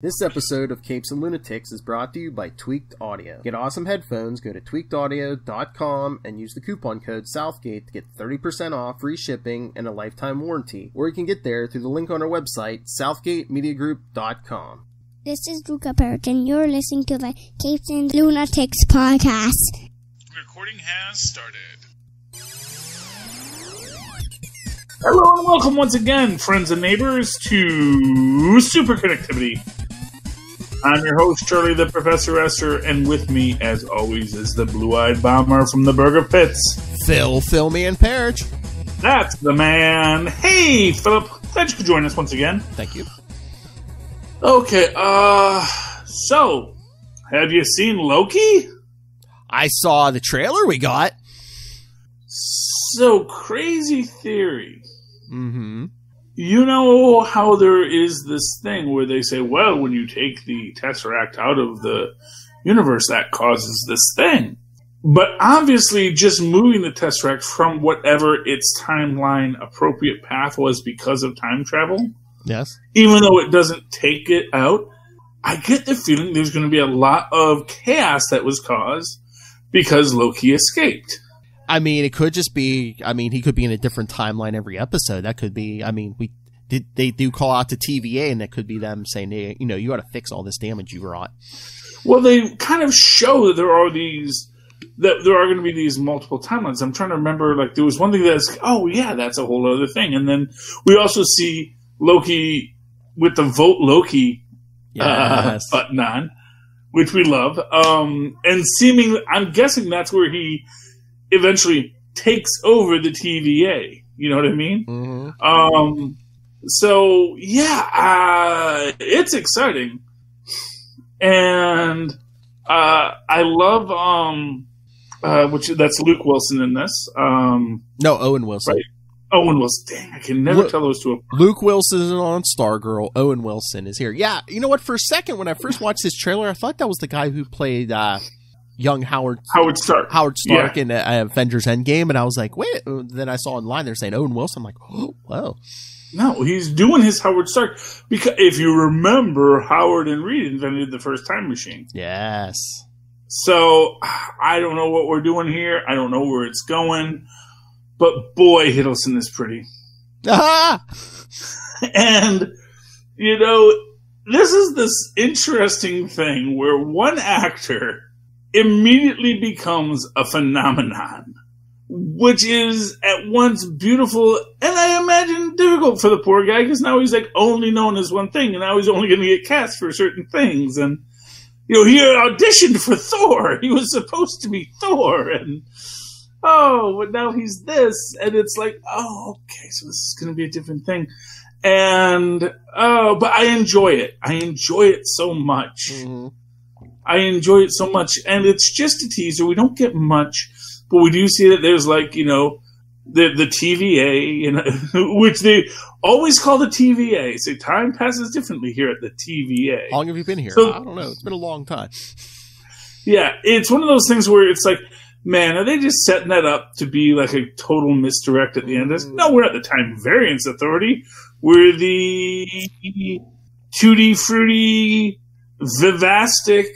This episode of Capes and Lunatics is brought to you by Tweaked Audio. Get awesome headphones, go to tweakedaudio.com and use the coupon code Southgate to get 30% off, free shipping, and a lifetime warranty. Or you can get there through the link on our website, southgatemediagroup.com. This is Luca Parrott, and you're listening to the Capes and Lunatics podcast. Recording has started. Hello and welcome once again, friends and neighbors, to Super Connectivity. I'm your host, Charlie the Professor Esser, and with me, as always, is the blue eyed bomber from the Burger Pits. Phil, Filmy, and Perich. That's the man. Hey, Philip, glad you could join us once again. Thank you. Okay, uh, so, have you seen Loki? I saw the trailer we got. So, crazy theory. Mm-hmm. You know how there is this thing where they say, well, when you take the Tesseract out of the universe, that causes this thing. But obviously, just moving the Tesseract from whatever its timeline appropriate path was because of time travel, Yes. even though it doesn't take it out, I get the feeling there's going to be a lot of chaos that was caused because Loki escaped. I mean, it could just be. I mean, he could be in a different timeline every episode. That could be. I mean, we did. They do call out to TVA, and that could be them saying, hey, you know, you got to fix all this damage you wrought. Well, they kind of show that there are these that there are going to be these multiple timelines. I'm trying to remember. Like there was one thing that's oh yeah, that's a whole other thing, and then we also see Loki with the vote Loki uh, Yes. button on, which we love. Um, and seeming, I'm guessing that's where he eventually takes over the TVA. You know what I mean? hmm Um, so yeah, uh, it's exciting, and uh, I love um, uh, which that's Luke Wilson in this. Um, No, Owen Wilson. Right. Owen Wilson. Dang, I can never Look- tell those two. apart. Luke Wilson is on Stargirl. Owen Wilson is here. Yeah, you know what? For a second, when I first watched this trailer, I thought that was the guy who played uh, young Howard Howard Stark. Howard Stark in uh, Avengers Endgame, and I was like, wait. Then I saw online they're saying Owen Wilson. I'm like, oh, whoa. No, he's doing his Howard Stark because if you remember, Howard and Reed invented the first time machine. Yes. So I don't know what we're doing here. I don't know where it's going, but boy, Hiddleston is pretty. Ah! And, you know, this is this interesting thing where one actor immediately becomes a phenomenon, which is at once beautiful and I imagine difficult for the poor guy because now he's like only known as one thing and now he's only going to get cast for certain things. And, you know, he auditioned for Thor. He was supposed to be Thor and, oh, but now he's this. And it's like, oh, okay, so this is going to be a different thing and oh, but I enjoy it. I enjoy it so much. Mhm. I enjoy it so much, and it's just a teaser. We don't get much, but we do see that there's like you know the the TVA, you know, which they always call the TVA. So time passes differently here at the TVA. How long have you been here? So- I don't know. It's been a long time. Yeah, it's one of those things where it's like, man, are they just setting that up to be like a total misdirect at the end this? No, we're not the Time Variance Authority. We're the Tutti Fruity Vivastic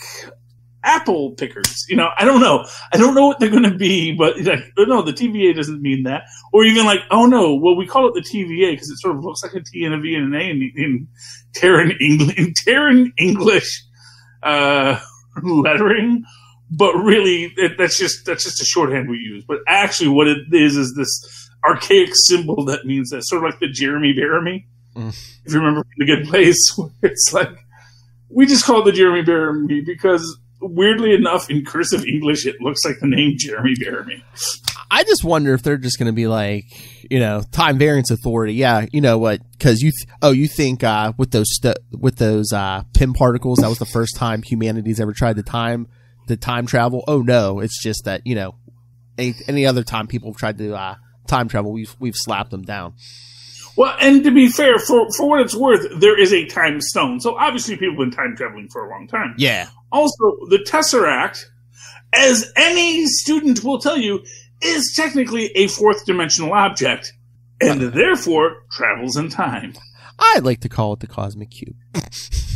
Apple Pickers. You know, I don't know. I don't know what they're going to be, but like, no, the TVA doesn't mean that. Or even like, oh no, well, we call it the TVA because it sort of looks like a T and a V and an A in, in Terran English, in Terran English, uh, lettering, but really it, that's just that's just a shorthand we use. But actually, what it is is this archaic symbol that means that sort of like the Jeremy Bearimy. Mm. If you remember the Good Place, where it's like we just call it the Jeremy Bearimy because weirdly enough, in cursive English, it looks like the name Jeremy Bearimy. I just wonder if they're just going to be like, you know, time variance authority. Yeah, you know what? Because you, th- oh, you think uh, with those with those uh, Pym particles, that was the first time humanity's ever tried the time the time travel. Oh no, it's just that you know, any, any other time people have tried to uh, time travel, we've we've slapped them down. Well, and to be fair, for for what it's worth, there is a time stone. So obviously, people have been time traveling for a long time. Yeah, Also, the Tesseract, as any student will tell you, is technically a fourth dimensional object, and therefore travels in time. I'd like to call it the cosmic cube.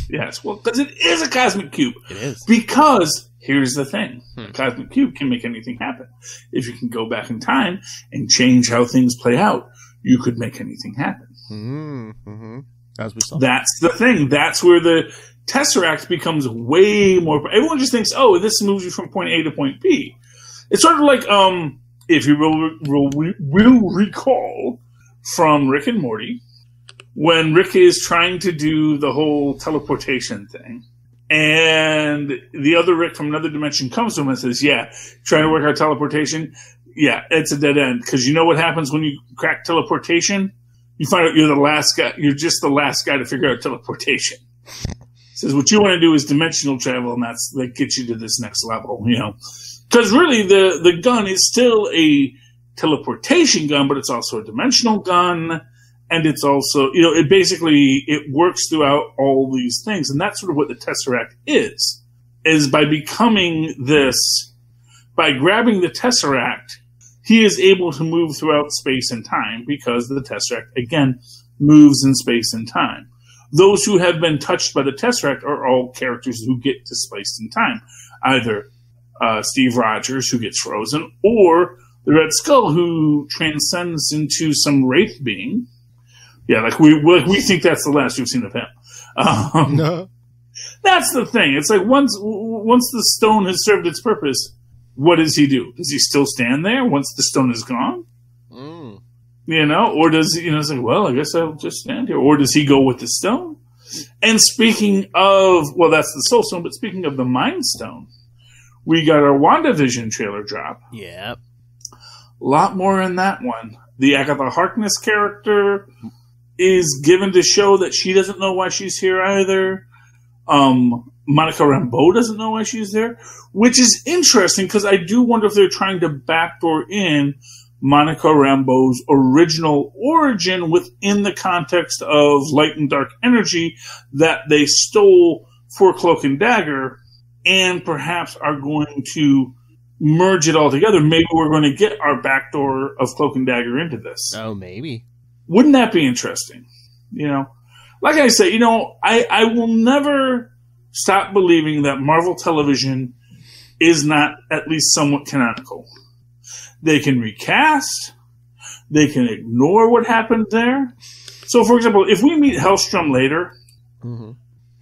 Yes, well, because it is a cosmic cube. It is. Because here's the thing: Hmm. a cosmic cube can make anything happen. If you can go back in time and change how things play out, you could make anything happen. Mm-hmm. As we saw. That's the thing. That's where the Tesseract becomes way more. Everyone just thinks, oh, this moves you from point A to point B. It's sort of like, um, if you will, will, will recall from Rick and Morty, when Rick is trying to do the whole teleportation thing. And the other Rick from another dimension comes to him and says, Yeah, trying to work out teleportation. Yeah, it's a dead end. Because you know what happens when you crack teleportation? You find out you're the last guy, you're just the last guy to figure out teleportation. Says what you want to do is dimensional travel, and that's that gets you to this next level, you know. Because really, the the gun is still a teleportation gun, but it's also a dimensional gun, and it's also you know it basically it works throughout all these things, and that's sort of what the Tesseract is. Is by becoming this, by grabbing the Tesseract, he is able to move throughout space and time because the Tesseract again moves in space and time. Those who have been touched by the Tesseract are all characters who get displaced in time, either uh, Steve Rogers, who gets frozen, or the Red Skull, who transcends into some wraith being. Yeah, like we we think that's the last we've seen of him. Um, No. that's the thing. It's like once once the stone has served its purpose, what does he do? Does he still stand there once the stone is gone? Mm. You know, or does he, you know, say, well, I guess I'll just stand here, or does he go with the stone? And speaking of, well, that's the soul stone, but speaking of the mind stone, we got our WandaVision trailer drop. Yep. A lot more in that one. The Agatha Harkness character is given to show that she doesn't know why she's here either. Um, Monica Rambeau doesn't know why she's there, which is interesting because I do wonder if they're trying to backdoor in Monica Rambeau's original origin within the context of light and dark energy that they stole for Cloak and Dagger and perhaps are going to merge it all together. Maybe we're going to get our backdoor of Cloak and Dagger into this. Oh, maybe. Wouldn't that be interesting? You know, like I say, you know, I, I will never stop believing that Marvel Television is not at least somewhat canonical. They can recast, they can ignore what happened there. So, for example, if we meet Hellstrom later hmm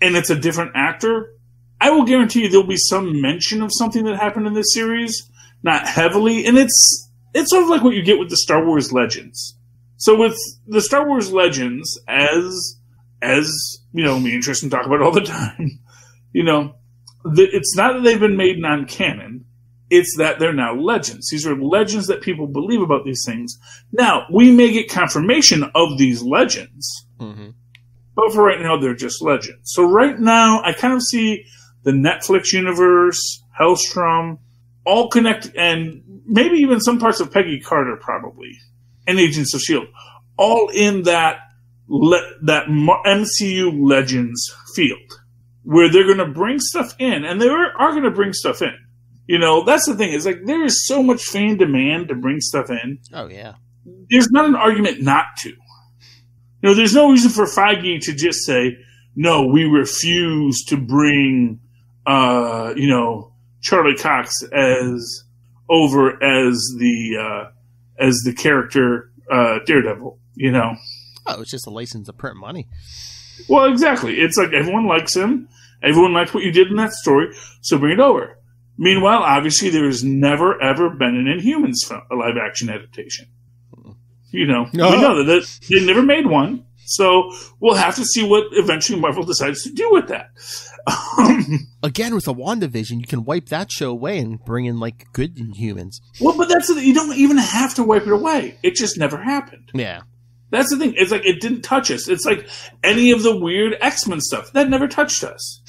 and it's a different actor, I will guarantee you there'll be some mention of something that happened in this series, not heavily, and it's it's sort of like what you get with the Star Wars Legends. So with the Star Wars Legends, as as you know, me and Tristan talk about all the time, you know, the, it's not that they've been made non-canon; it's that they're now legends. These are legends that people believe about these things. Now we may get confirmation of these legends, hmm but for right now, they're just legends. So right now, I kind of see the Netflix universe, Hellstrom, all connect, and maybe even some parts of Peggy Carter, probably, and Agents of Shield, all in that le- that MCU Legends field, where they're going to bring stuff in, and they are, are going to bring stuff in. You know, that's the thing. Is like there is so much fan demand to bring stuff in Oh, yeah. there's not an argument not to. You know, there's no reason for Feige to just say, no, we refuse to bring, uh, you know, Charlie Cox as over as the, uh, as the character, uh, Daredevil, you know? Oh, it's just a license to print money. Well, exactly. It's like everyone likes him. Everyone likes what you did in that story, so bring it over. Meanwhile, obviously, there has never ever been an Inhumans film, a live action adaptation. You know, No. we know that that they never made one, so we'll have to see what eventually Marvel decides to do with that. Um, Again, with a WandaVision, you can wipe that show away and bring in, like, good Inhumans. well, but that's you don't even have to wipe it away. It just never happened. Yeah. That's the thing. It's like it didn't touch us. It's like any of the weird X Men stuff that never touched us.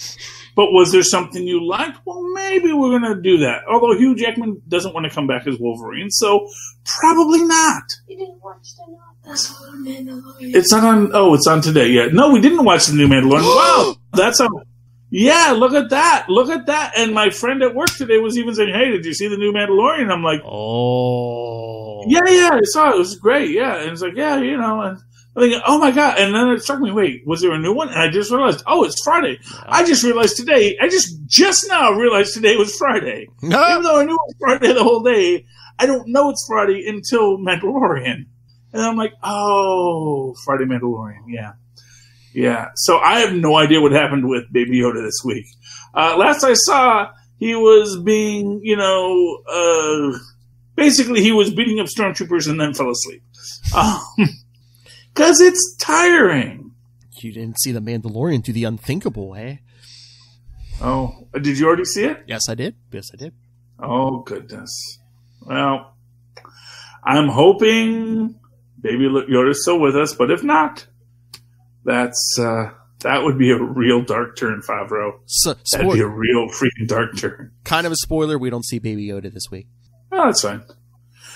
But was there something you liked? Well, maybe we're going to do that. Although Hugh Jackman doesn't want to come back as Wolverine, so probably not. You didn't watch the Mandalorian. It's not on. Oh, it's on today. Yeah. No, we didn't watch the new Mandalorian. wow, that's how. Yeah, look at that. Look at that. And my friend at work today was even saying, "Hey, did you see the new Mandalorian?" I'm like, Oh. Yeah, yeah, I saw it. It was great. Yeah, and it's like, yeah, you know, and I'm thinking, oh my god! And then it struck me, wait, was there a new one? And I just realized, oh, it's Friday. I just realized today. I just just now realized today was Friday. No. Even though I knew it was Friday the whole day, I don't know it's Friday until Mandalorian. And I'm like, oh, Friday Mandalorian, yeah. Yeah. So I have no idea what happened with Baby Yoda this week. Uh, last I saw, he was being, you know, uh, basically he was beating up stormtroopers and then fell asleep. Because it's tiring. You didn't see the Mandalorian do the unthinkable, eh? Oh, did you already see it? Yes, I did. Yes, I did. Oh, goodness. Well, I'm hoping Baby Yoda's still with us, but if not, that's uh, that would be a real dark turn, Favreau. So, That'd be a real freaking dark turn. kind of a spoiler. We don't see Baby Yoda this week. Oh, that's fine.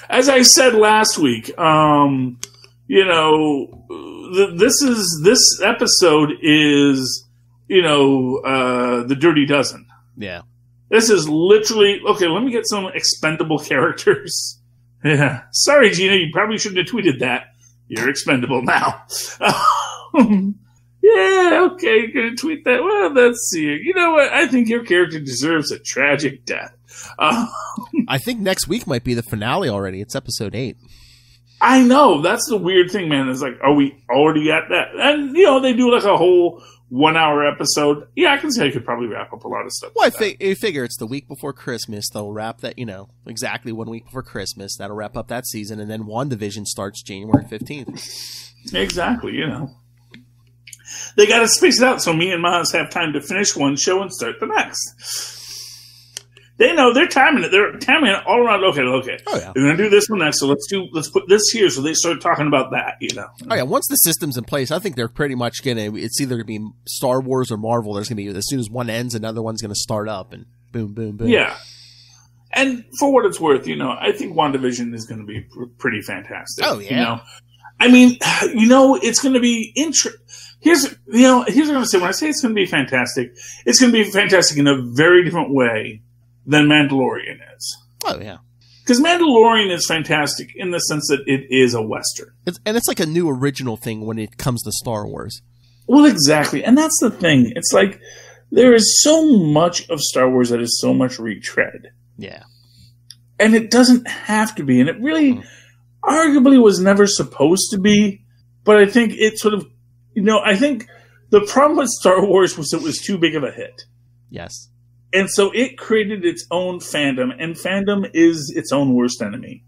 As I said last week, um, you know, th- this is this episode is you know uh, the Dirty Dozen. Yeah. This is literally okay. Let me get some expendable characters. Yeah, sorry, Gina. You probably shouldn't have tweeted that. You're expendable now. yeah, okay. You're gonna tweet that. Well, let's see. You know what? I think your character deserves a tragic death. Uh, I think next week might be the finale already. It's episode eight. I know that's the weird thing, man. It's like, are we already at that? And you know, they do like a whole one-hour episode. Yeah, I can say I could probably wrap up a lot of stuff. Well, I, fi- I figure it's the week before Christmas. They'll wrap that, you know, exactly one week before Christmas. That'll wrap up that season, and then WandaVision starts January 15th. Exactly, you know. They got to space it out so me and Maz have time to finish one show and start the next. They know they're timing it. They're timing it all around. Okay, okay. Oh, yeah. We're gonna do this one next, so let's do let's put this here. So they start talking about that. You know. Oh, yeah. Once the system's in place, I think they're pretty much going to, it's either going to be Star Wars or Marvel. There's going to be, as soon as one ends, another one's going to start up, and boom, boom, boom. Yeah. And for what it's worth, you know, I think WandaVision is going to be pr- pretty fantastic. Oh, yeah. You know, I mean, you know, it's going to be inter- Here's, you know, here's what I'm going to say. When I say it's going to be fantastic, it's going to be fantastic in a very different way than Mandalorian is. Oh, yeah. Because Mandalorian is fantastic in the sense that it is a Western. It's, and it's like a new original thing when it comes to Star Wars. Well, exactly. And that's the thing. It's like there is so much of Star Wars that is so much retread. Yeah. and it doesn't have to be and it really Mm. arguably was never supposed to be but i think it sort of you know i think the problem with star wars was it was too big of a hit Yes. and so it created its own fandom and fandom is its own worst enemy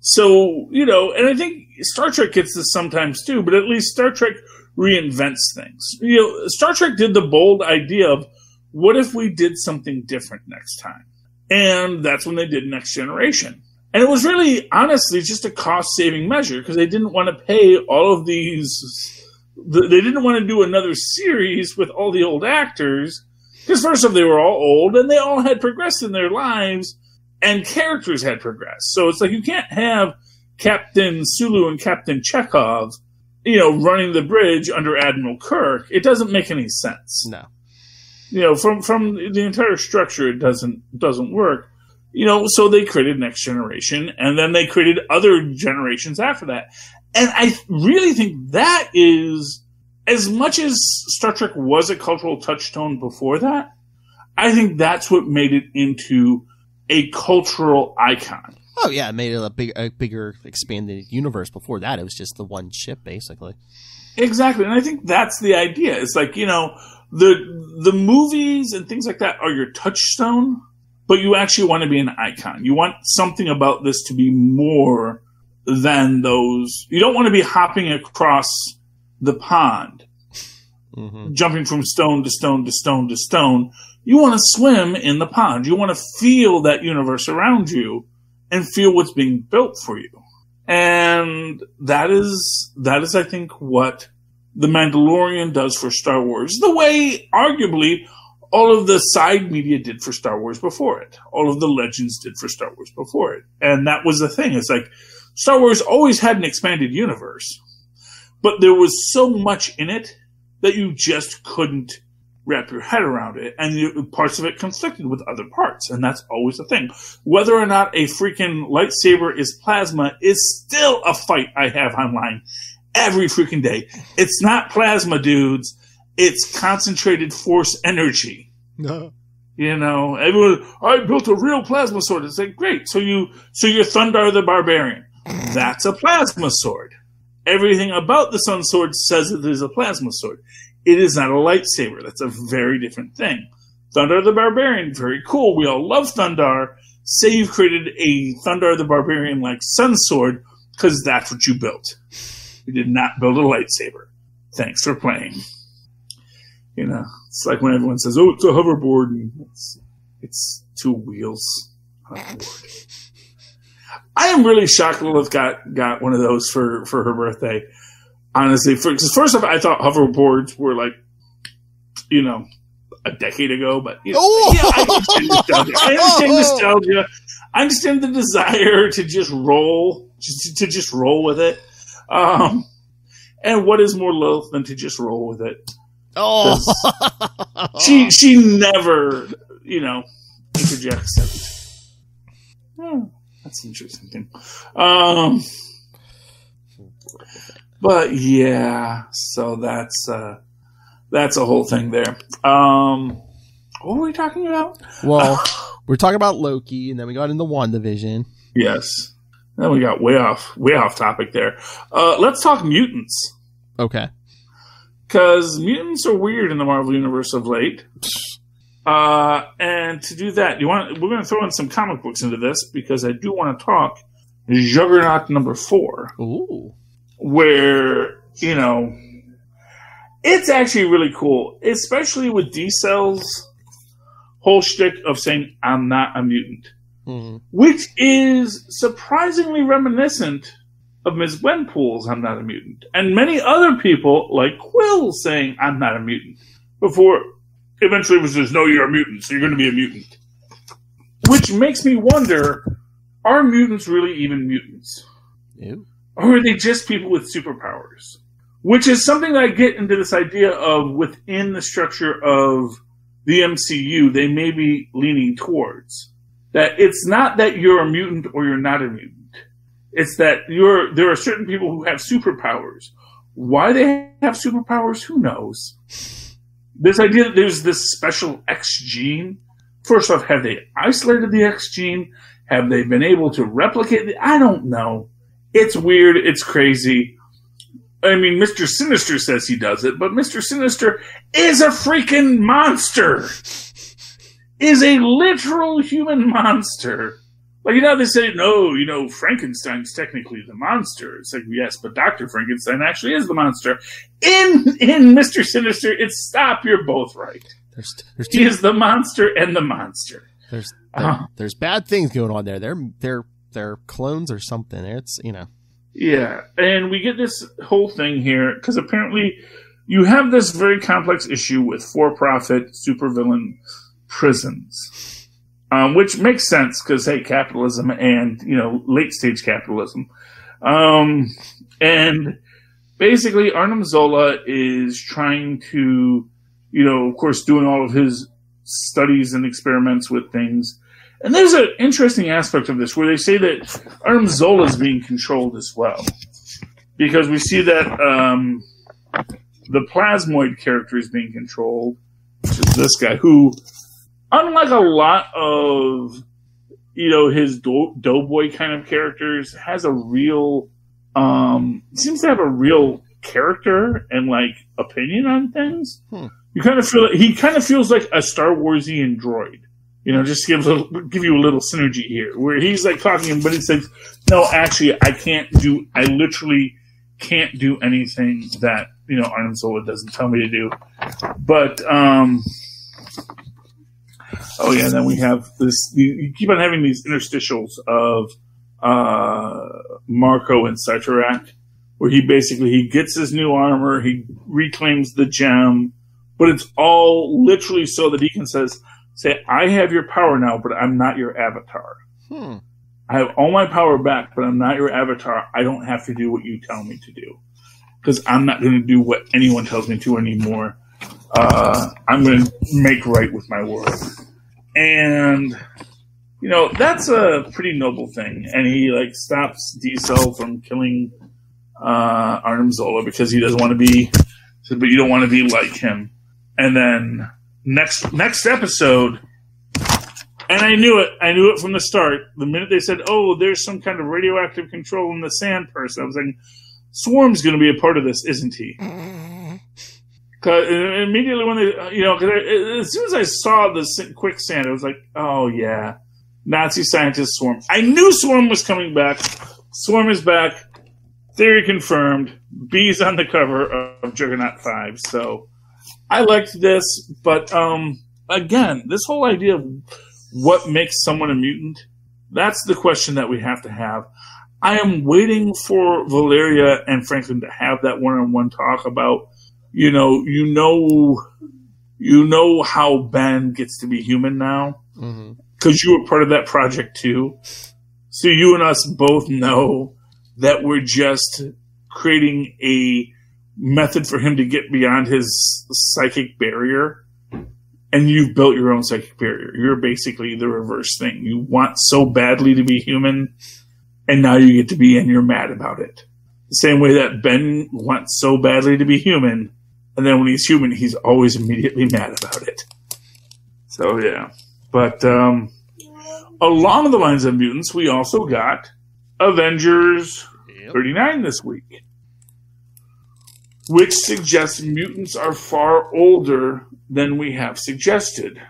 so you know and i think star trek gets this sometimes too but at least star trek reinvents things you know star trek did the bold idea of what if we did something different next time and that's when they did Next Generation. And it was really, honestly, just a cost saving measure because they didn't want to pay all of these. Th- They didn't want to do another series with all the old actors because, first off, they were all old and they all had progressed in their lives and characters had progressed. So it's like you can't have Captain Sulu and Captain Chekhov, you know, running the bridge under Admiral Kirk. It doesn't make any sense No. you know from from the entire structure it doesn't doesn't work you know so they created next generation and then they created other generations after that and i really think that is as much as star trek was a cultural touchstone before that i think that's what made it into a cultural icon Oh, yeah. It made it a, big, a bigger, expanded universe. Before that, it was just the one ship, basically. Exactly, and I think that's the idea. It's like you know the the movies and things like that are your touchstone, but you actually want to be an icon. You want something about this to be more than those. You don't want to be hopping across the pond, hmm jumping from stone to stone to stone to stone. You want to swim in the pond. You want to feel that universe around you and feel what's being built for you. And that is that is I think what the Mandalorian does for Star Wars. The way arguably all of the side media did for Star Wars before it. All of the legends did for Star Wars before it. And that was the thing. It's like Star Wars always had an expanded universe, but there was so much in it that you just couldn't wrap your head around it, and you, parts of it conflicted with other parts, and that's always the thing. Whether or not a freaking lightsaber is plasma is still a fight I have online every freaking day. It's not plasma dudes. It's concentrated force energy. No. You know, everyone. I built a real plasma sword. It's like great. So you, so you're Thundarr the Barbarian. That's a plasma sword. Everything about the Sun Sword says it is a plasma sword. It is not a lightsaber. That's a very different thing. Thundarr the Barbarian, very cool. We all love Thundarr. Say you've created a Thundarr the Barbarian like Sun Sword because that's what you built. You did not build a lightsaber. Thanks for playing. You know, it's like when everyone says, "Oh, it's a hoverboard," and it's, it's two wheels. I am really shocked Lilith got got one of those for for her birthday. Honestly, because first off, I thought hoverboards were like, you know, a decade ago. But you know, Oh! yeah, I understand nostalgia. I understand nostalgia. I understand the desire to just roll, just to just roll with it. Um, and what is more Lilith than to just roll with it? Oh. She she never, you know, interjects. Hmm, that's an interesting thing. Um, but yeah, so that's uh, that's a whole thing there. Um, what were we talking about? well, we're talking about Loki, and then we got into WandaVision. Yes. Then we got way off way off topic there. Uh, let's talk mutants. Okay. because mutants are weird in the Marvel universe of late. Uh, and to do that, you want we're going to throw in some comic books into this because I do want to talk Juggernaut number four, Ooh. where you know it's actually really cool, especially with D Cell's whole shtick of saying I'm not a mutant Hmm. which is surprisingly reminiscent of Ms. Gwenpool's I'm Not a Mutant, and many other people, like Quill, saying I'm not a mutant, before eventually it was just, no, you're a mutant, so you're going to be a mutant. Which makes me wonder are mutants really even mutants? Or are they just people with superpowers? Which is something that I get into this idea of within the structure of the MCU, they may be leaning towards. That it's not that you're a mutant or you're not a mutant. It's that you're, there are certain people who have superpowers. Why they have superpowers, who knows? This idea that there's this special X gene. First off, have they isolated the X gene? Have they been able to replicate it? I don't know. It's weird. It's crazy. I mean, Mr. Sinister says he does it, but Mr. Sinister is a freaking monster. Is a literal human monster. Like, you know, they say, no, you know, Frankenstein's technically the monster. It's like, yes, but Dr. Frankenstein actually is the monster. In, in Mr. Sinister, it's stop, you're both right. There's there's He two, is the monster and the monster. there's there- Uh-huh. there's bad things going on there. They're they're they're clones or something. It's you know. Yeah, and we get this whole thing here because apparently you have this very complex issue with for-profit supervillain prisons, um, which makes sense because hey, capitalism and you know late-stage capitalism, um, and basically Arnim Zola is trying to, you know, of course, doing all of his studies and experiments with things. And there's an interesting aspect of this where they say that Arnim Zola is being controlled as well. Because we see that um, the plasmoid character is being controlled, which is this guy, who, unlike a lot of, you know, his do- doughboy kind of characters, has a real, um, seems to have a real character and, like, opinion on things. Hmm. You kind of feel, he kind of feels like a Star Warsian droid. You know, just give a, give you a little synergy here, where he's like talking, but he says, "No, actually, I can't do. I literally can't do anything that you know Arnim Zola doesn't tell me to do." But um, oh yeah, then we have this. You, you keep on having these interstitials of uh, Marko and Cyttorak, where he basically he gets his new armor, he reclaims the gem, but it's all literally so that he can says say, I have your power now, but I'm not your avatar. Hmm. I have all my power back, but I'm not your avatar. I don't have to do what you tell me to do. Because I'm not going to do what anyone tells me to anymore. Uh, I'm going to make right with my world. And, you know, that's a pretty noble thing. And he, like, stops D-Cell from killing uh, Arnim Zola because he doesn't want to be, but you don't want to be like him. And then next next episode, and I knew it. I knew it from the start. The minute they said, "Oh, there's some kind of radioactive control in the sand person," I was like, "Swarm's going to be a part of this, isn't he?" Cause immediately when they, you know, I, as soon as I saw the quicksand, I was like, "Oh yeah, Nazi scientist Swarm." I knew Swarm was coming back. Swarm is back. Theory confirmed. B's on the cover of Juggernaut Five. So I liked this, but um, again, this whole idea of what makes someone a mutant, that's the question that we have to have. I am waiting for Valeria and Franklin to have that one-on-one talk about, you know, you know, you know how Ben gets to be human now mm-hmm. because you were part of that project too. So you and us both know that we're just creating a method for him to get beyond his psychic barrier. And you've built your own psychic barrier. You're basically the reverse thing. You want so badly to be human, and now you get to be, and you're mad about it. The same way that Ben wants so badly to be human, and then when he's human, he's always immediately mad about it. So yeah. But um, along the lines of mutants, we also got Avengers 39 this week, which suggests mutants are far older than we have suggested.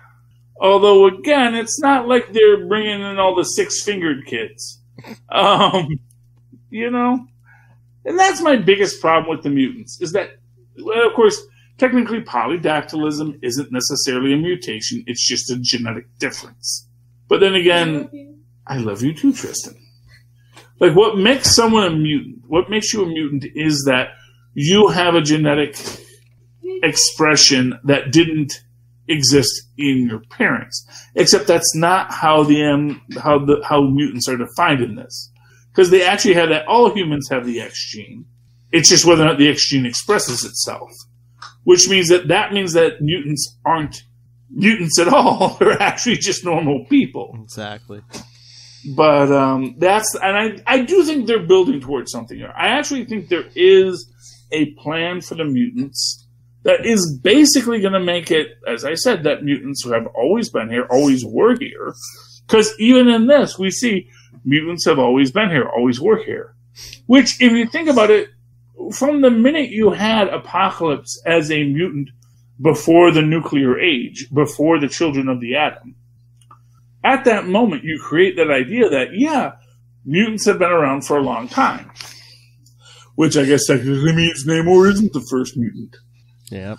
Although, again, it's not like they're bringing in all the six fingered kids. Um, you know? And that's my biggest problem with the mutants, is that, of course, technically polydactylism isn't necessarily a mutation, it's just a genetic difference. But then again, I love you too, Tristan. Like, what makes someone a mutant, what makes you a mutant is that you have a genetic expression that didn't exist in your parents. Except that's not how the um, how the how mutants are defined in this, because they actually have that. All humans have the X gene. It's just whether or not the X gene expresses itself, which means that that means that mutants aren't mutants at all. They're actually just normal people. Exactly. But um, that's and I I do think they're building towards something here. I actually think there is a plan for the mutants that is basically going to make it, as I said, that mutants who have always been here, always were here. Because even in this, we see mutants have always been here, always were here. Which, if you think about it, from the minute you had Apocalypse as a mutant before the nuclear age, before the children of the atom, at that moment you create that idea that, yeah, mutants have been around for a long time. Which I guess technically means Namor isn't the first mutant. Yeah.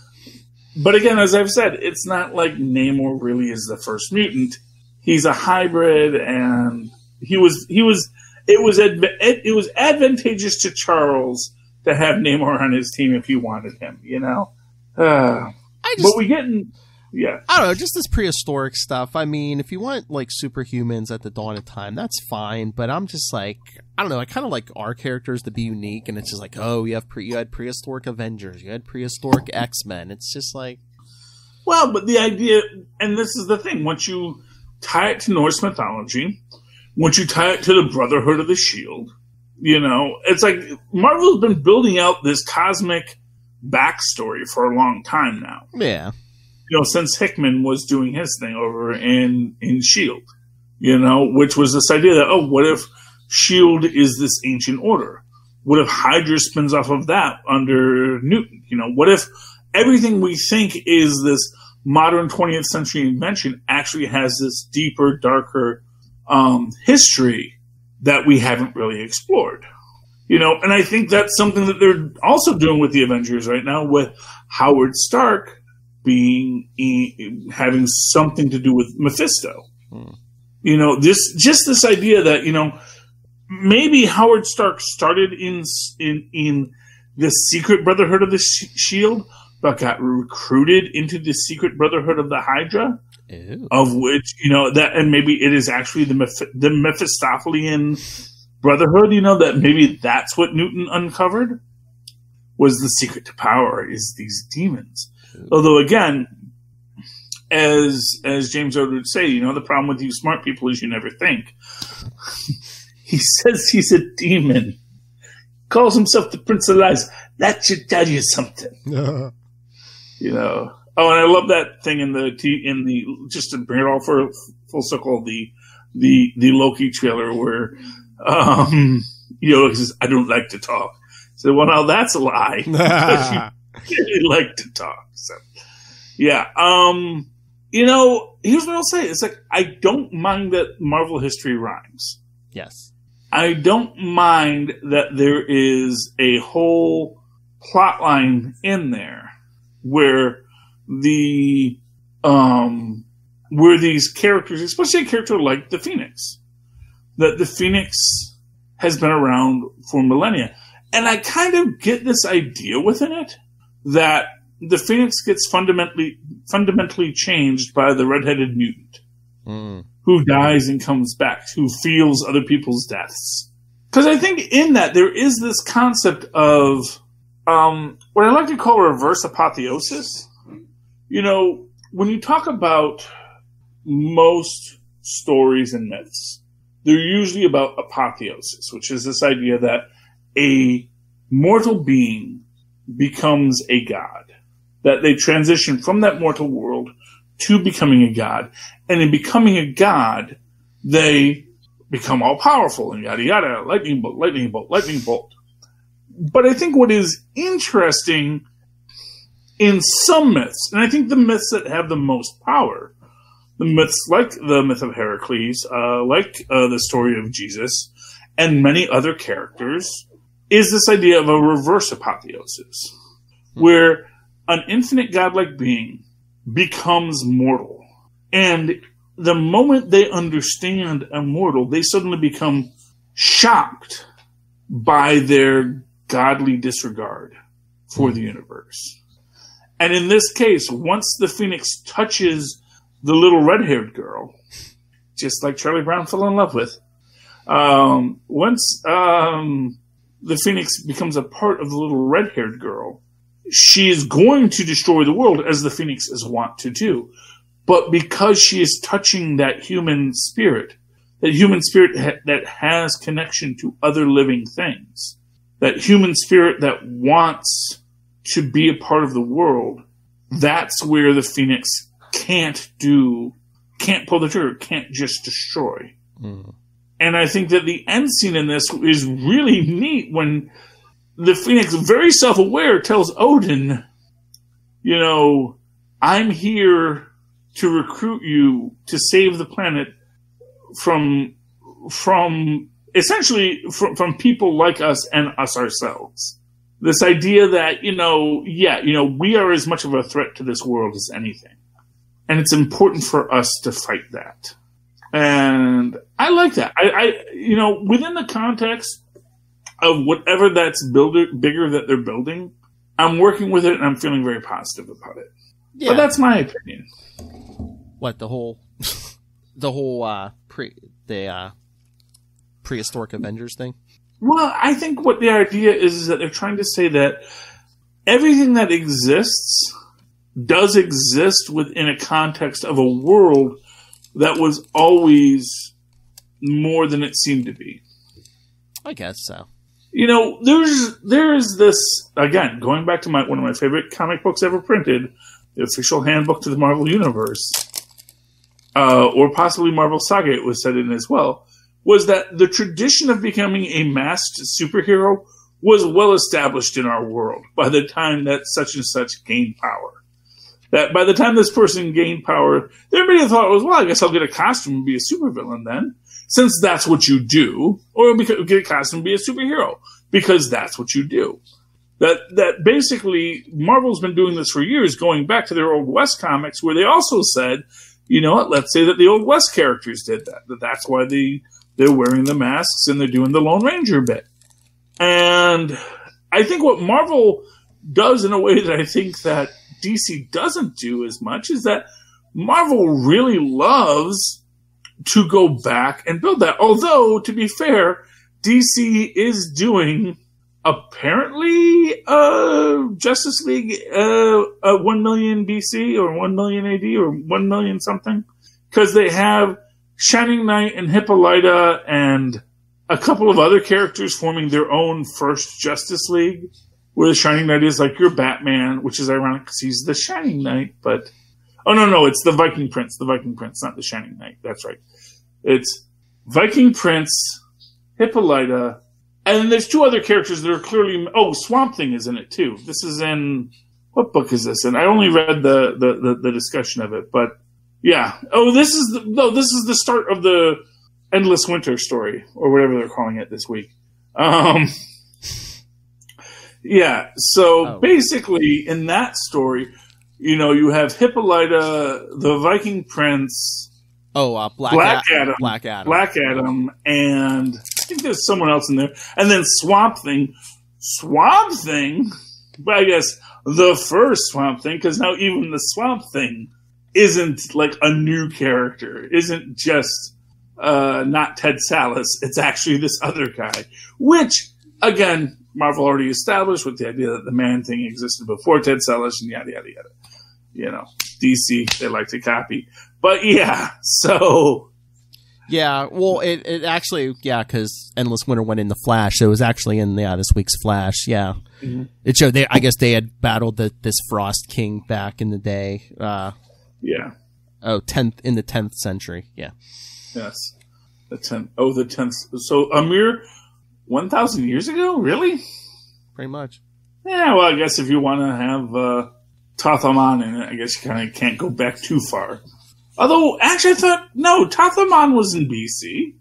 But again, as I've said, it's not like Namor really is the first mutant. He's a hybrid, and he was he was it was adv- it was advantageous to Charles to have Namor on his team if you wanted him. You know, uh, I just but we get in, yeah. I don't know, just this prehistoric stuff. I mean, if you want like superhumans at the dawn of time, that's fine. But I'm just like, I don't know. I kind of like our characters to be unique, and it's just like, oh, you have pre- you had prehistoric Avengers, you had prehistoric X Men. It's just like, Well, but the idea, and this is the thing, once you tie it to Norse mythology, once you tie it to the Brotherhood of the Shield, you know, it's like Marvel's been building out this cosmic backstory for a long time now. yeah, You know, since Hickman was doing his thing over in in Shield, you know, which was this idea that oh, what if Shield is this ancient order? What if Hydra spins off of that under Newton? You know, what if everything we think is this modern 20th century invention actually has this deeper, darker um, history that we haven't really explored? You know, and I think that's something that they're also doing with the Avengers right now, with Howard Stark being having something to do with Mephisto. Hmm. You know, this just this idea that you know maybe Howard Stark started in in in the secret Brotherhood of the Shield, but got recruited into the secret Brotherhood of the Hydra, Ew. of which you know that, and maybe it is actually the Meph- the Mephistophelian Brotherhood. You know that maybe that's what Newton uncovered was the secret to power is these demons. Although again, as as James Ode would say, you know, the problem with you smart people is you never think. he says he's a demon. calls himself the Prince of Lies. That should tell you something. you know. Oh, and I love that thing in the t- in the just to bring it all for full circle the the the Loki trailer where um Yoda says, "I don't like to talk." So well, now that's a lie. you really like to talk. So yeah, um, you know, here's what I'll say: it's like I don't mind that Marvel history rhymes. yes. I don't mind that there is a whole plot line in there where the um where these characters, especially a character like the Phoenix, that the Phoenix has been around for millennia. And I kind of get this idea within it that the Phoenix gets fundamentally fundamentally changed by the redheaded mutant Mm. who dies and comes back, who feels other people's deaths. Because I think in that there is this concept of um, what I like to call reverse apotheosis. You know, when you talk about most stories and myths, they're usually about apotheosis, which is this idea that a mortal being becomes a god, that they transition from that mortal world to becoming a god, and in becoming a god, they become all powerful and yada yada, lightning bolt, lightning bolt, lightning bolt. But I think what is interesting in some myths, and I think the myths that have the most power, the myths like the myth of Heracles, uh, like uh, the story of Jesus, and many other characters, is this idea of a reverse apotheosis, where an infinite godlike being becomes mortal. And the moment they understand a mortal, they suddenly become shocked by their godly disregard for the universe. And in this case, once the Phoenix touches the little red haired girl, just like Charlie Brown fell in love with, um, once um, the Phoenix becomes a part of the little red haired girl, she is going to destroy the world as the Phoenix is wont to do. But because she is touching that human spirit, that human spirit ha- that has connection to other living things, that human spirit that wants to be a part of the world, that's where the Phoenix can't do, can't pull the trigger, can't just destroy. Mm. And I think that the end scene in this is really neat when the Phoenix, very self aware, tells Odin, you know, I'm here to recruit you to save the planet from from essentially from, from people like us and us ourselves. This idea that, you know, yeah, you know, we are as much of a threat to this world as anything. And it's important for us to fight that. And I like that. I, I you know, within the context of whatever that's builder bigger that they're building, I'm working with it and I'm feeling very positive about it. Yeah. But that's my opinion. what the whole the whole uh pre the uh prehistoric Avengers thing. Well, I think what the idea is is that they're trying to say that everything that exists does exist within a context of a world that was always more than it seemed to be. I guess so. You know, there's there's this again going back to my one of my favorite comic books ever printed, the official handbook to the Marvel Universe, uh, or possibly Marvel Saga. It was set in as well. Was that the tradition of becoming a masked superhero was well established in our world by the time that such and such gained power. That by the time this person gained power, everybody thought was well. I guess I'll get a costume and be a supervillain then since that's what you do, or get a costume and be a superhero because that's what you do. That that basically Marvel's been doing this for years, going back to their old West comics, where they also said, you know what? Let's say that the old West characters did that. That that's why they they're wearing the masks and they're doing the Lone Ranger bit. And I think what Marvel does in a way that I think that DC doesn't do as much is that Marvel really loves to go back and build that. Although, to be fair, DC is doing apparently uh, Justice League uh, uh, 1 million BC or 1 million AD or 1 million something. Because they have Shining Knight and Hippolyta and a couple of other characters forming their own first Justice League, where the Shining Knight is like your Batman, which is ironic because he's the Shining Knight. But oh no, no, it's the Viking Prince, the Viking Prince, not the Shining Knight. That's right. It's Viking Prince, Hippolyta, and then there's two other characters that are clearly. Oh, Swamp Thing is in it too. This is in what book is this And I only read the the, the, the discussion of it, but yeah. Oh, this is the, no, this is the start of the Endless Winter story or whatever they're calling it this week. Um, yeah. So Oh. basically, in that story, you know, you have Hippolyta, the Viking Prince, Oh, uh, Black, Black A- Adam. Black Adam. Black Adam, and I think there's someone else in there, and then Swamp Thing. Swamp Thing, but I guess the first Swamp Thing, because now even the Swamp Thing isn't like a new character, isn't just uh, not Ted Sallis. It's actually this other guy, which again, Marvel already established with the idea that the Man Thing existed before Ted Sallis, and yada yada yada. You know, DC they like to copy, but yeah, so. Yeah, well, it, it actually, yeah, because Endless Winter went in the Flash, so it was actually in yeah this week's Flash. Yeah, Mhm. it showed they. I guess they had battled the, this Frost King back in the day. Uh, Yeah. oh, tenth in the tenth century. Yeah, Yes. The tenth. Oh, the tenth. So a mere one thousand years ago, really? pretty much. Yeah. Well, I guess if you want to have uh, Teth-Adam in it, I guess you kind of can't go back too far. Although, actually, I thought no, Teth-Adam was in BC.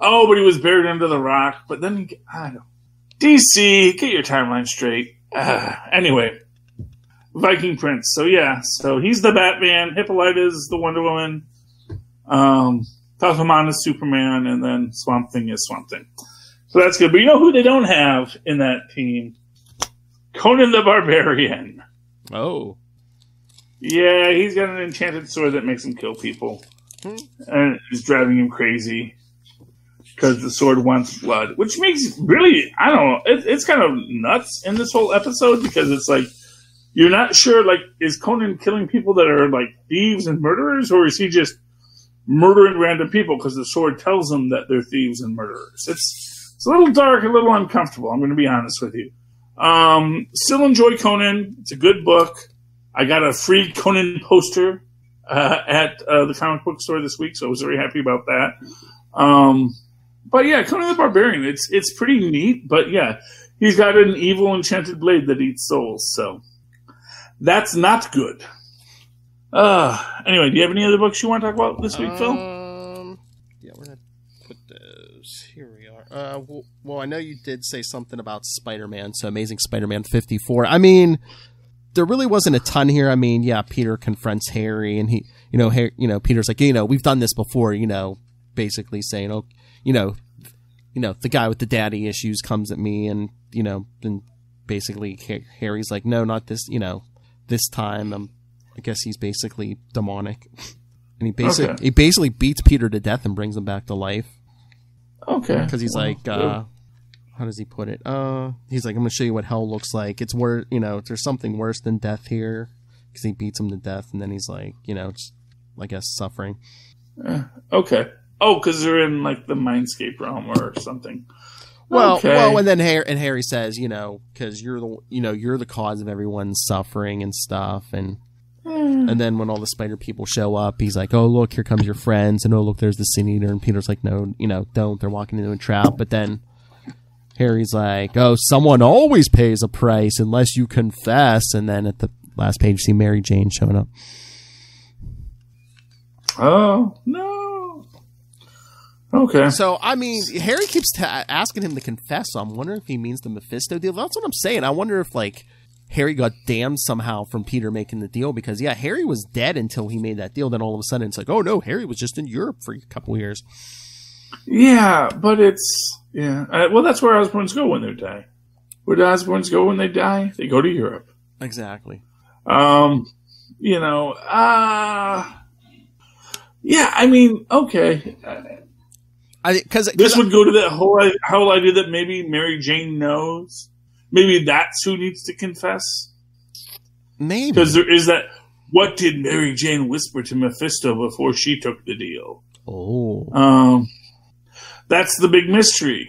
Oh, but he was buried under the rock. But then, he, I don't. DC, get your timeline straight. Uh, anyway, Viking Prince. So yeah, so he's the Batman. Hippolyta is the Wonder Woman. Um, Teth-Adam is Superman, and then Swamp Thing is Swamp Thing. So that's good. But you know who they don't have in that team? Conan the Barbarian. Oh, Yeah, he's got an enchanted sword that makes him kill people, Hmm. and it's driving him crazy because the sword wants blood, which makes really I don't know. It, it's kind of nuts in this whole episode because it's like you're not sure like is Conan killing people that are like thieves and murderers, or is he just murdering random people because the sword tells him that they're thieves and murderers? It's it's a little dark, a little uncomfortable. I'm going to be honest with you. Um, still enjoy Conan. It's a good book. I got a free Conan poster uh, at uh, the comic book store this week, so I was very happy about that. Um, but yeah, Conan the Barbarian, it's it's pretty neat. But yeah, he's got an evil enchanted blade that eats souls, so that's not good. Uh, anyway, do you have any other books you want to talk about this week, Phil? Um, yeah, we're gonna put those. Here we are. Uh, well, well, I know you did say something about Spider-Man, so Amazing Spider-Man fifty-four. I mean, there really wasn't a ton here. I mean, yeah, Peter confronts Harry, and he, you know, Harry, you know, Peter's like, you know, we've done this before, you know, basically saying, oh, you know, you know, the guy with the daddy issues comes at me, and you know, and basically Harry's like, no, not this, you know, this time. Um, I guess he's basically demonic, and he basically Okay. he basically beats Peter to death and brings him back to life Okay, because he's Well, like, uh, how does he put it? Uh, he's like, I'm gonna show you what hell looks like. It's worse, you know, there's something worse than death here because he beats him to death, and then he's like, you know, just I guess suffering. okay. Oh, because they're in like the Mindscape realm or something. Well, Okay. well, and then Harry and Harry says, you know, because you're the, you know, you're the cause of everyone's suffering and stuff, and hmm. and then when all the spider people show up, he's like, oh look, here comes your friends, and oh look, there's the sin eater, and Peter's like, no, you know, don't, they're walking into a trap, but then. Harry's like, oh, someone always pays a price unless you confess. And then at the last page, you see Mary Jane showing up. Oh no. Okay. So, I mean, Harry keeps ta asking him to confess. So I'm wondering if he means the Mephisto deal. That's what I'm saying. I wonder if, like, Harry got damned somehow from Peter making the deal because, yeah, Harry was dead until he made that deal. Then all of a sudden it's like, oh no, Harry was just in Europe for a couple years. Yeah, but it's yeah. Uh, well, that's where Osborns go when they die. Where do Osborns go when they die? They go to Europe. Exactly. Um, you know, uh yeah. I mean, okay. I because This would go to that whole whole idea that maybe Mary Jane knows. Maybe that's who needs to confess. maybe Because there is that. What did Mary Jane whisper to Mephisto before she took the deal? oh Um, that's the big mystery.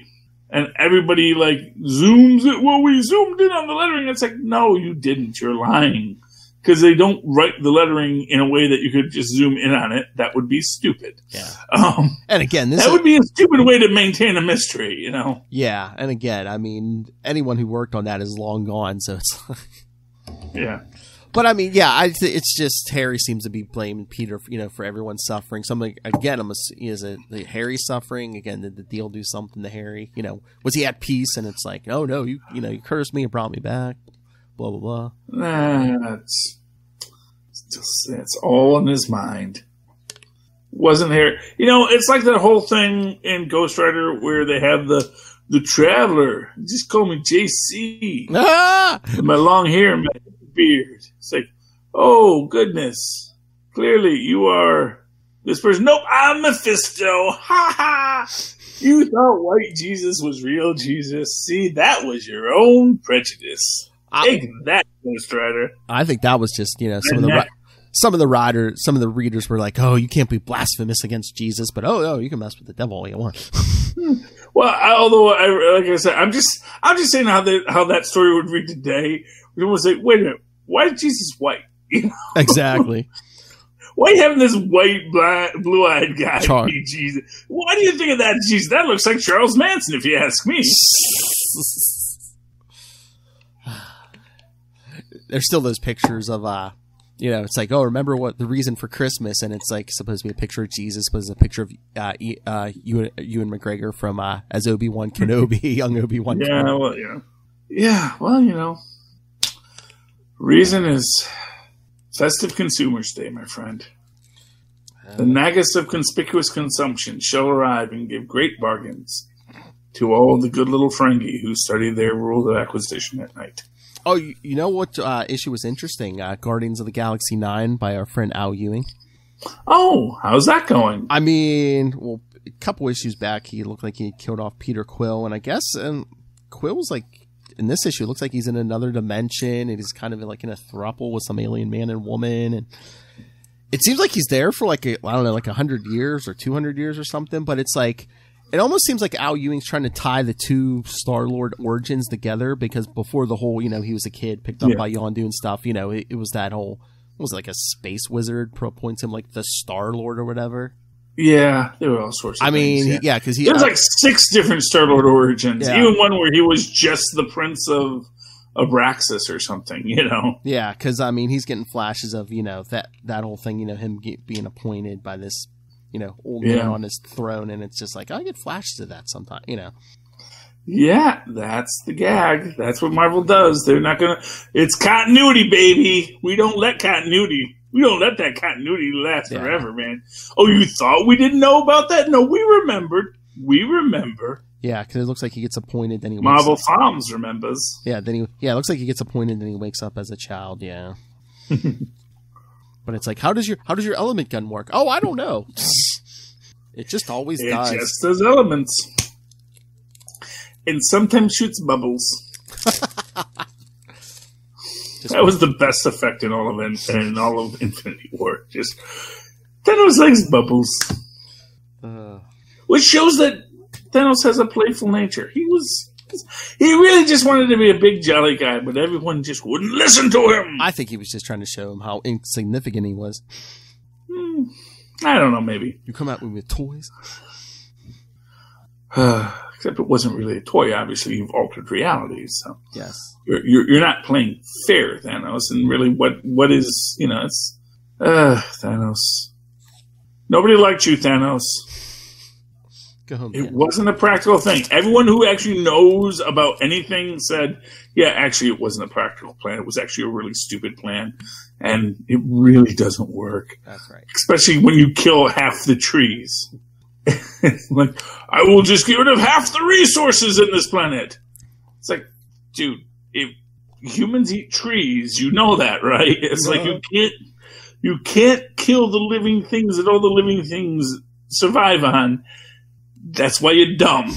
and everybody like zooms it. Well, we zoomed in on the lettering. It's like, no, you didn't. You're lying because they don't write the lettering in a way that you could just zoom in on it. That would be stupid. Yeah. Um, And again, this that is, would be a stupid way to maintain a mystery. You know. yeah, and again, I mean, anyone who worked on that is long gone, so it's Yeah. But I mean, yeah, I th- it's just Harry seems to be blaming Peter, you know, for everyone suffering. Something again, I'm ass- is it the Harry suffering again? Did the deal do something to Harry? You know, was he at peace? And it's like, oh no, you you know, you cursed me and brought me back. Blah blah blah. That's it's just it's all in his mind. Wasn't Harry? You know, it's like that whole thing in Ghost Rider where they have the the traveler. Just call me JC. Ah! my long hair and my beard. It's like, oh goodness, clearly you are this person. Nope, I'm Mephisto. Ha ha! You thought white Jesus was real Jesus. See, that was your own prejudice. I, Take that, Ghost Rider. I think that was just you know some of the some of the riders, some of the readers were like, oh, you can't be blasphemous against Jesus, but oh no, you can mess with the devil all you want. Well, I, although I, like I said, I'm just I'm just saying how that how that story would read today. We would say, wait a minute, why is Jesus white? You know, exactly. why you having this white, black, blue-eyed guy Char- be Jesus? Why do you think of that Jesus? That looks like Charles Manson, if you ask me. There's still those pictures of uh you know, it's like, oh, remember what the reason for Christmas, and it's like supposed to be a picture of Jesus, but it's a picture of uh, E- uh, Ewan, Ewan McGregor from uh, as Obi Wan Kenobi, young Obi Wan. Yeah, well, you know. Yeah, well, you know. Reason is festive consumers day, my friend. The Nagus of conspicuous consumption shall arrive and give great bargains to all the good little Ferengi who study their rules of acquisition at night. Oh, you, you know what uh, issue was interesting? Uh, Guardians of the Galaxy Nine by our friend Al Ewing. Oh, how's that going? I mean, well, a couple issues back, he looked like he killed off Peter Quill, and I guess and Quill's like in this issue, it looks like he's in another dimension, and he's kind of like in a thruple with some alien man and woman, and it seems like he's there for like a, I don't know, like a hundred years or two hundred years or something. But it's like it almost seems like Al Ewing's trying to tie the two Star Lord origins together because before the whole, you know, he was a kid picked up Yeah. by Yondu and stuff. You know, it, it was that whole. What was it, like a space wizard pro points him like the Star Lord or whatever. Yeah, there were all sorts of I mean, things, he- yeah. yeah, because he There's uh, like six different Star Lord origins. Yeah. Even one where he was just the prince of Abraxas or something, you know? Yeah, because I mean, he's getting flashes of you know that that whole thing, you know, him get, being appointed by this, you know, old man Yeah. on his throne, and it's just like I get flashes of that sometimes, you know. Yeah, that's the gag. That's what Marvel does. They're not gonna. It's continuity, baby. We don't let continuity. We don't let that continuity last Yeah. forever, man. Oh, you thought we didn't know about that? No, we remembered. We remember. Yeah, because it looks like he gets appointed, then he wakes Marvel. Farms remembers. Yeah, then he yeah, it looks like he gets appointed, then he wakes up as a child. Yeah. but it's like, how does your how does your element gun work? Oh, I don't know. It just always It does. just does elements, and sometimes shoots bubbles. That was the best effect in all of in, in all of Infinity War. Just Thanos likes bubbles. Uh, which shows that Thanos has a playful nature. He was he really just wanted to be a big jolly guy, but everyone just wouldn't listen to him. I, think he was just trying to show him how insignificant he was. I don't know, maybe. You come at me with toys. Except it wasn't really a toy. Obviously, you've altered reality, so Yes. you're, you're you're not playing fair, Thanos. And really, what what is you know? It's uh, Thanos. Nobody liked you, Thanos. Go home. It wasn't a practical thing. Everyone who actually knows about anything said, yeah, actually, it wasn't a practical plan. It was actually a really stupid plan. And it really doesn't work, That's right. especially when you kill half the trees. like, I will just get rid of half the resources in this planet. It's like, dude, if humans eat trees, you know that, right? It's like you can't, you can't kill the living things that all the living things survive on. That's why you're dumb.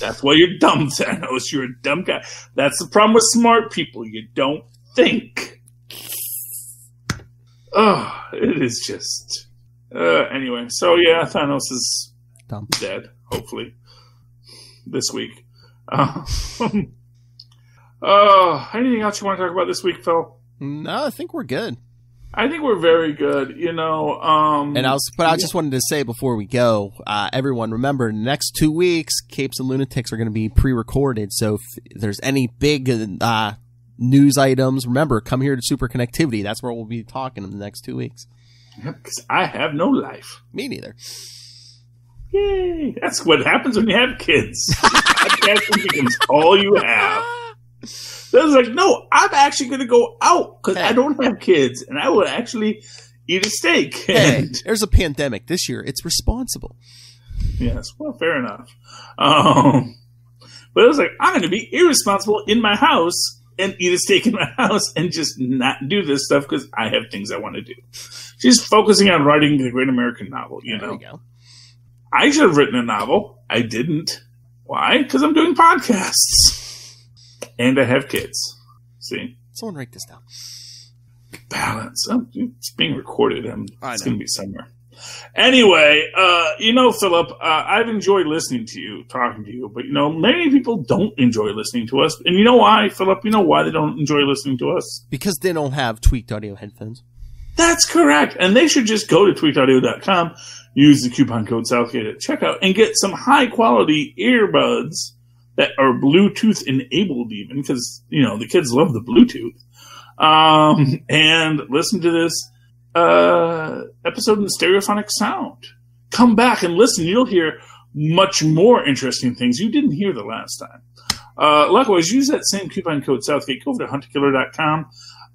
That's why you're dumb, Thanos. You're a dumb guy. That's the problem with smart people. You don't think. Oh, it is just. Uh, anyway, so yeah, Thanos is Dumb. dead, hopefully, this week. Uh, uh, anything else you want to talk about this week, Phil? No, I think we're good. I think we're very good. You know, um, And I was, but I just wanted to say before we go, uh, everyone, remember, the next two weeks, Capes and Lunatics are going to be pre-recorded. So if there's any big uh, news items, remember, come here to Super Connectivity. That's where we'll be talking in the next two weeks. because I have no life. Me neither. Yay! That's what happens when you have kids. Podcasting becomes all you have. So I was like, no, I'm actually going to go out because I don't have kids, and I will actually eat a steak. Hey, there's a pandemic this year. It's responsible. yes, well, fair enough. Um, but I was like, I'm going to be irresponsible in my house and eat a steak in my house and just not do this stuff because I have things I want to do. She's focusing on writing the great American novel, you there know. you go. I should have written a novel. I didn't. Why? Because I'm doing podcasts. And I have kids. See? Someone write this down. Balance. Oh, it's being recorded. Um, I it's going to be somewhere. Anyway, uh, you know, Philip, uh, I've enjoyed listening to you, talking to you, but you know, many people don't enjoy listening to us. And you know why, Philip? You know why they don't enjoy listening to us? Because they don't have tweaked audio headphones. That's correct. And they should just go to tweakedaudio.com, use the coupon code Southgate at checkout, and get some high quality earbuds that are Bluetooth enabled, even because, you know, the kids love the Bluetooth. Um, and listen to this uh, episode in stereophonic sound. Come back and listen. You'll hear much more interesting things you didn't hear the last time. Uh, likewise, use that same coupon code Southgate. Go over to huntakiller.com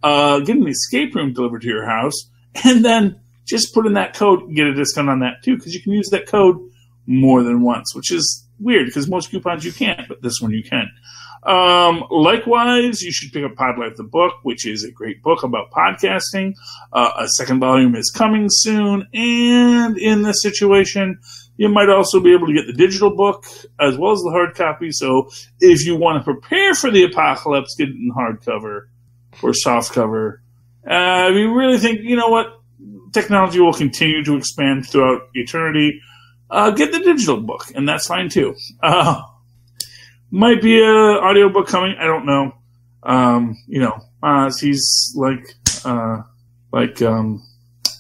uh, get an escape room delivered to your house, and then just put in that code and get a discount on that too, because you can use that code more than once, which is weird because most coupons you can't, but this one you can. Um, likewise, you should pick up Pod Life the book, which is a great book about podcasting. Uh, a second volume is coming soon, and in this situation, you might also be able to get the digital book as well as the hard copy. So if you want to prepare for the apocalypse, get it in hardcover or soft cover. Uh, we really think, you know what, technology will continue to expand throughout eternity. Uh, get the digital book, and that's fine too. Uh, might be a audiobook coming. I don't know. Um, you know, uh, he's like, uh, like, um,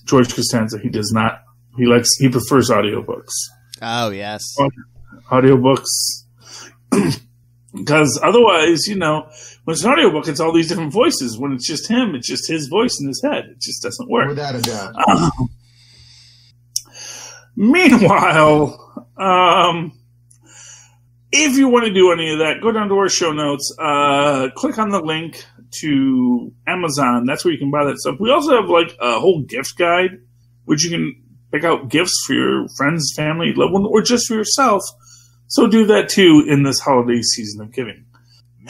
George Costanza. He does not, he likes, he prefers audiobooks Oh, yes. audiobooks. Because otherwise, you know, when it's an audiobook, it's all these different voices. When it's just him, it's just his voice in his head. It just doesn't work. Without a doubt. Meanwhile, um, if you want to do any of that, go down to our show notes, uh, click on the link to Amazon. That's where you can buy that stuff. We also have like a whole gift guide, which you can pick out gifts for your friends, family, loved one, or just for yourself. So do that too in this holiday season of giving.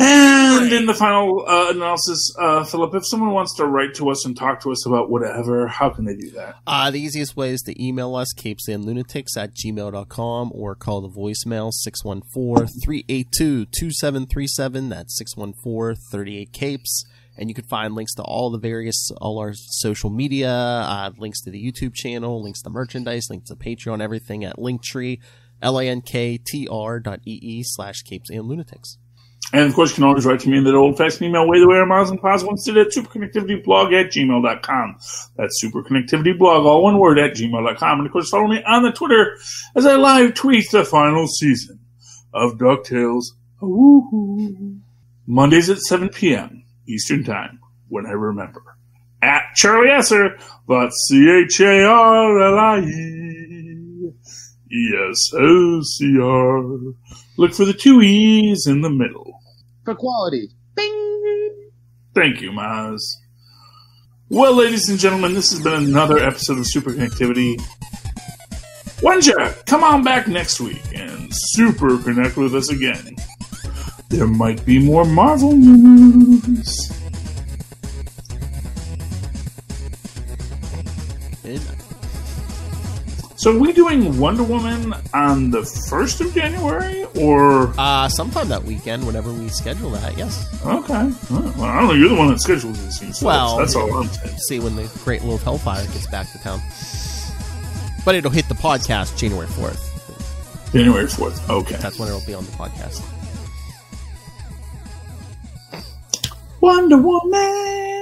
And in the final uh, analysis, uh, Philip, if someone wants to write to us and talk to us about whatever, how can they do that? Uh, the easiest way is to email us, capesandlunatics at gmail.com, or call the voicemail 614-382-2737. That's 614-38-CAPES. And you can find links to all the various, all our social media, uh, links to the YouTube channel, links to merchandise, links to Patreon, everything at Linktree, L-A-N-K-T-R dot E-E slash capes and lunatics. And of course, you can always write to me in that old fashioned email way the way our miles and pause once did at superconnectivityblog at gmail.com. That's superconnectivityblog, all one word, at gmail.com. And of course, follow me on the Twitter as I live tweet the final season of DuckTales. Woohoo. Mondays at 7 p.m. Eastern Time, when I remember. At Charlie Esser, that's C-H-A-R-L-I-E. E-S-O-C-R. Look for the two E's in the middle. For quality. Thank you, Maz. Well, ladies and gentlemen, this has been another episode of Super Connectivity. Wenja, come on back next week and super connect with us again. There might be more Marvel news. So we're doing Wonder Woman on the first of January, or uh, sometime that weekend, whenever we schedule that. Yes. Okay. Well, I don't know. You're the one that schedules these things. Well, that's, all I'm saying. See when the Great little Hellfire gets back to town, but it'll hit the podcast January fourth. January fourth. Okay. That's when it'll be on the podcast. Wonder Woman.